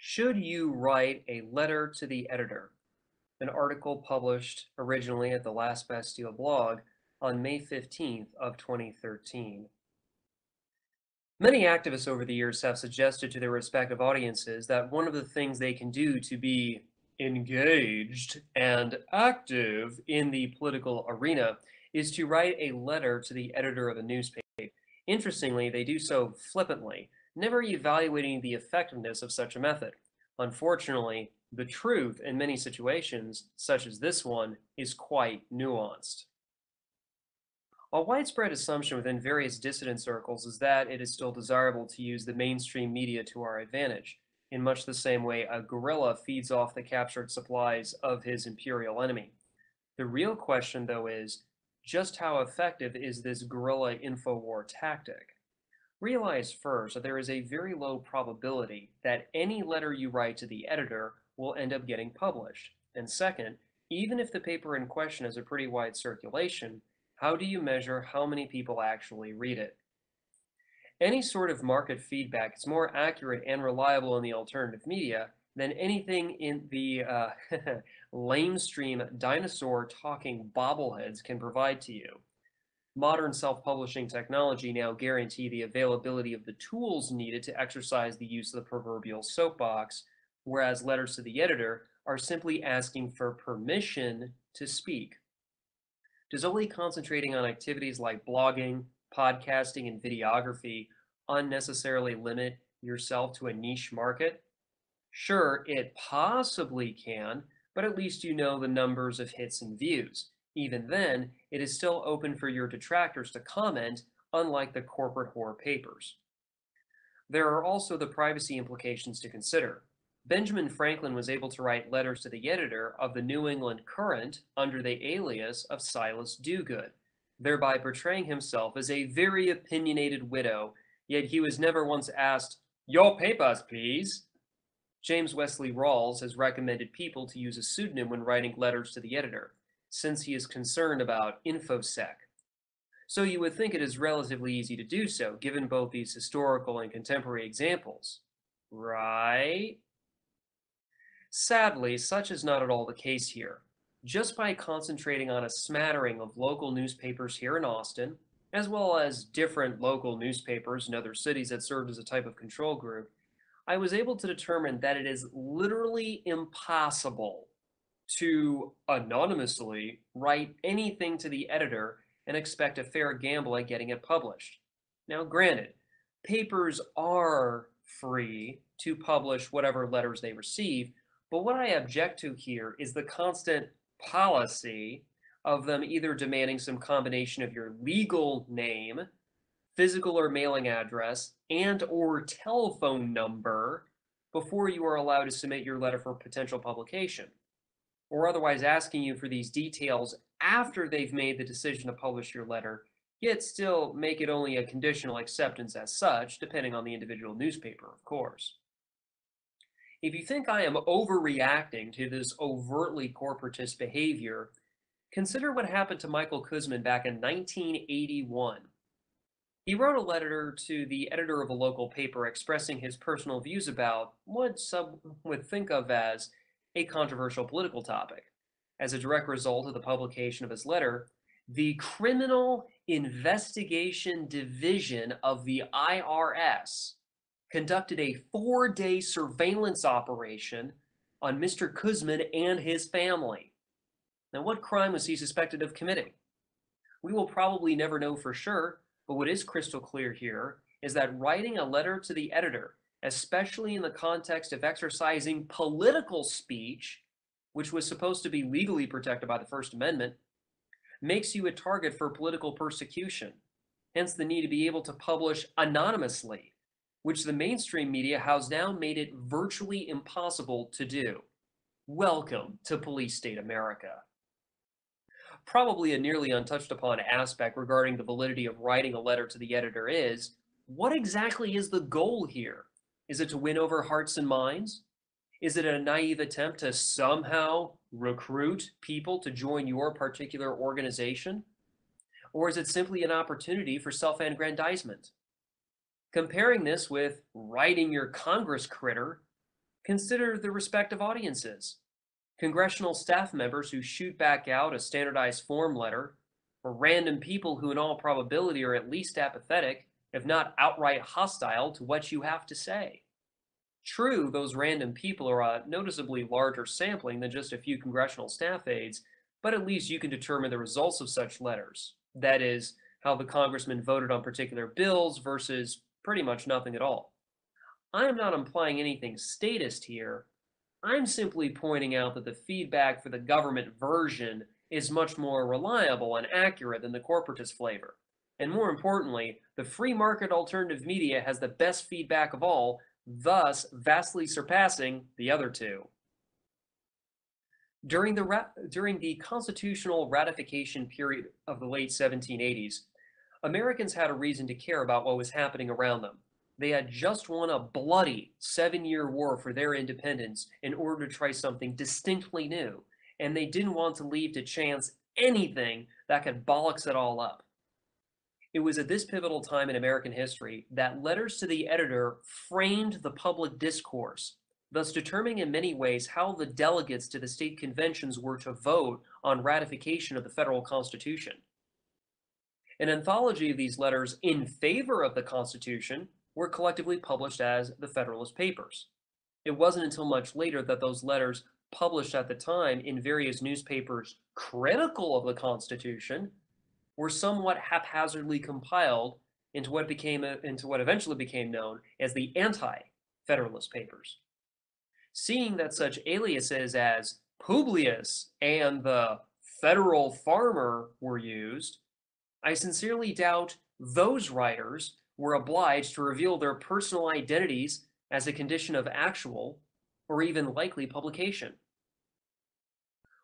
Should you write a letter to the editor? An article published originally at the Last Bastille blog on May 15th of 2013. Many activists over the years have suggested to their respective audiences that one of the things they can do to be engaged and active in the political arena is to write a letter to the editor of a newspaper. Interestingly, they do so flippantly, never evaluating the effectiveness of such a method. Unfortunately, the truth in many situations, such as this one, is quite nuanced. A widespread assumption within various dissident circles is that it is still desirable to use the mainstream media to our advantage, in much the same way a guerrilla feeds off the captured supplies of his imperial enemy. The real question, though, is just how effective is this guerrilla infowar tactic? Realize first that there is a very low probability that any letter you write to the editor will end up getting published. And second, even if the paper in question has a pretty wide circulation, how do you measure how many people actually read it? Any sort of market feedback is more accurate and reliable in the alternative media than anything in the uh, lamestream dinosaur talking bobbleheads can provide to you modern self-publishing technology now guarantee the availability of the tools needed to exercise the use of the proverbial soapbox, whereas letters to the editor are simply asking for permission to speak. Does only concentrating on activities like blogging, podcasting, and videography unnecessarily limit yourself to a niche market? Sure, it possibly can, but at least you know the numbers of hits and views. Even then, it is still open for your detractors to comment, unlike the corporate whore papers. There are also the privacy implications to consider. Benjamin Franklin was able to write letters to the editor of the New England Courant under the alias of Silence Dogood, thereby portraying himself as a very opinionated widow, yet he was never once asked, Your papers, please. James Wesley Rawles has recommended people to use a pseudonym when writing letters to the editor since he is concerned about InfoSec. So you would think it is relatively easy to do so, given both these historical and contemporary examples. Right? Sadly, such is not at all the case here. Just by concentrating on a smattering of local newspapers here in Austin, as well as different local newspapers in other cities that served as a type of control group, I was able to determine that it is literally impossible to anonymously write anything to the editor and expect a fair gamble at getting it published. Now, granted, papers are free to publish whatever letters they receive, but what I object to here is the constant policy of them either demanding some combination of your legal name, physical or mailing address, and or telephone number before you are allowed to submit your letter for potential publication or otherwise asking you for these details after they've made the decision to publish your letter, yet still make it only a conditional acceptance as such, depending on the individual newspaper, of course. If you think I am overreacting to this overtly corporatist behavior, consider what happened to Michael Kuzmin back in 1981. He wrote a letter to the editor of a local paper expressing his personal views about what some would think of as a controversial political topic. As a direct result of the publication of his letter, the Criminal Investigation Division of the IRS conducted a four day surveillance operation on Mr. Kuzmin and his family. Now, what crime was he suspected of committing? We will probably never know for sure, but what is crystal clear here is that writing a letter to the editor especially in the context of exercising political speech, which was supposed to be legally protected by the First Amendment, makes you a target for political persecution. Hence the need to be able to publish anonymously, which the mainstream media has now made it virtually impossible to do. Welcome to police state America. Probably a nearly untouched upon aspect regarding the validity of writing a letter to the editor is, what exactly is the goal here? Is it to win over hearts and minds? Is it a naive attempt to somehow recruit people to join your particular organization? Or is it simply an opportunity for self-aggrandizement? Comparing this with writing your Congress critter, Consider the respective audiences. Congressional staff members who shoot back out a standardized form letter, or random people who in all probability are at least apathetic, if not outright hostile to what you have to say. True, those random people are a noticeably larger sampling than just a few congressional staff aides, but at least you can determine the results of such letters. That is, how the congressman voted on particular bills versus pretty much nothing at all. I am not implying anything statist here. I'm simply pointing out that the feedback for the government version is much more reliable and accurate than the corporatist flavor. And more importantly, the free market alternative media has the best feedback of all, thus vastly surpassing the other two. During the, during the constitutional ratification period of the late 1780s, Americans had a reason to care about what was happening around them. They had just won a bloody seven-year war for their independence in order to try something distinctly new, and they didn't want to leave to chance anything that could bollocks it all up. It was at this pivotal time in American history that letters to the editor framed the public discourse, thus determining in many ways how the delegates to the state conventions were to vote on ratification of the federal constitution. An anthology of these letters in favor of the Constitution were collectively published as the Federalist Papers. It wasn't until much later that those letters published at the time in various newspapers critical of the Constitution were somewhat haphazardly compiled into what became a, into what eventually became known as the anti-Federalist Papers. Seeing that such aliases as Publius and the Federal Farmer were used, I sincerely doubt those writers were obliged to reveal their personal identities as a condition of actual or even likely publication.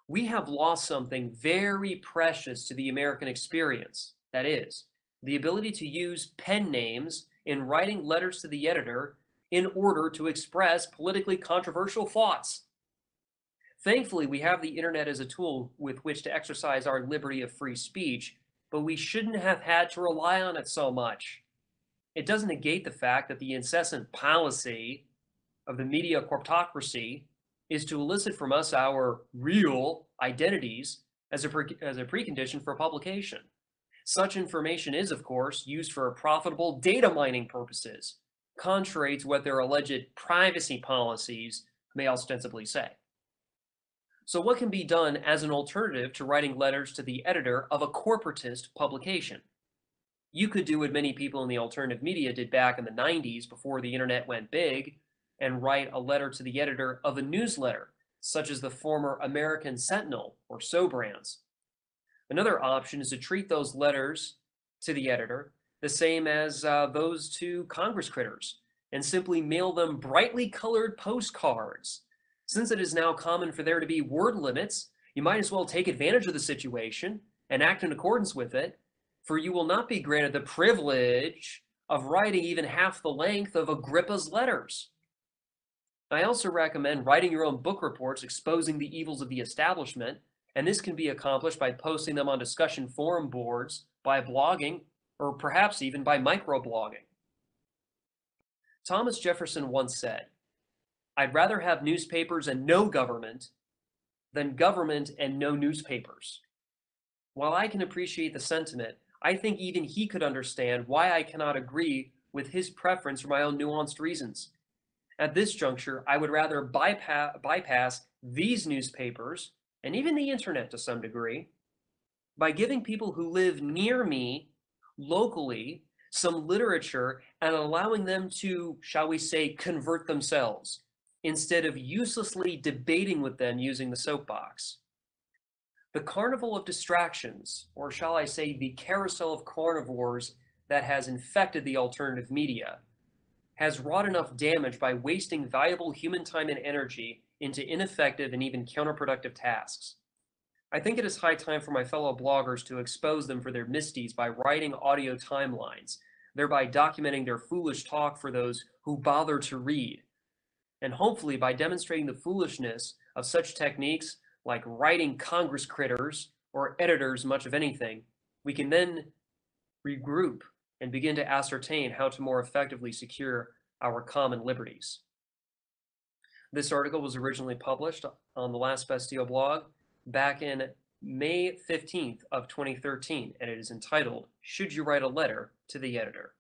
We have lost something very precious to the American experience. That is, the ability to use pen names in writing letters to the editor in order to express politically controversial thoughts. Thankfully, we have the internet as a tool with which to exercise our liberty of free speech, but we shouldn't have had to rely on it so much. It doesn't negate the fact that the incessant policy of the media corptocracy is to elicit from us our real identities as a, pre- as a precondition for publication. Such information is, of course, used for profitable data mining purposes, contrary to what their alleged privacy policies may ostensibly say. So what can be done as an alternative to writing letters to the editor of a corporatist publication? You could do what many people in the alternative media did back in the 90s before the internet went big and write a letter to the editor of a newsletter, such as the former American Sentinel or Sobran's. Another option is to treat those letters to the editor the same as uh, those to Congress critters and simply mail them brightly colored postcards. Since it is now common for there to be word limits, you might as well take advantage of the situation and act in accordance with it for you will not be granted the privilege of writing even half the length of Agrippa's letters. I also recommend writing your own book reports exposing the evils of the establishment, and this can be accomplished by posting them on discussion forum boards, by blogging, or perhaps even by microblogging. Thomas Jefferson once said, I'd rather have newspapers and no government than government and no newspapers. While I can appreciate the sentiment, I think even he could understand why I cannot agree with his preference for my own nuanced reasons. At this juncture, I would rather bypass, bypass these newspapers and even the internet to some degree by giving people who live near me locally some literature and allowing them to, shall we say, convert themselves instead of uselessly debating with them using the soapbox. The carnival of distractions, or shall I say the carousel of carnivores that has infected the alternative media, has wrought enough damage by wasting valuable human time and energy into ineffective and even counterproductive tasks. I think it is high time for my fellow bloggers to expose them for their misdeeds by writing audio timelines, thereby documenting their foolish talk for those who bother to read. And hopefully by demonstrating the foolishness of such techniques like writing Congress critters or editors much of anything, we can then regroup and begin to ascertain how to more effectively secure our common liberties. This article was originally published on the Last Bastille blog back in May 15th of 2013, and it is entitled, Should You Write a Letter to the Editor?